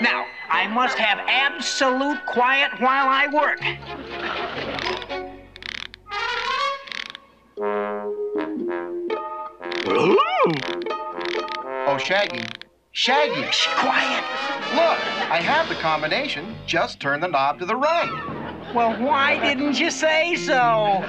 Now, I must have absolute quiet while I work. Oh, Shaggy. Shaggy. Shh, quiet. Look, I have the combination. Just turn the knob to the right. Well, why didn't you say so?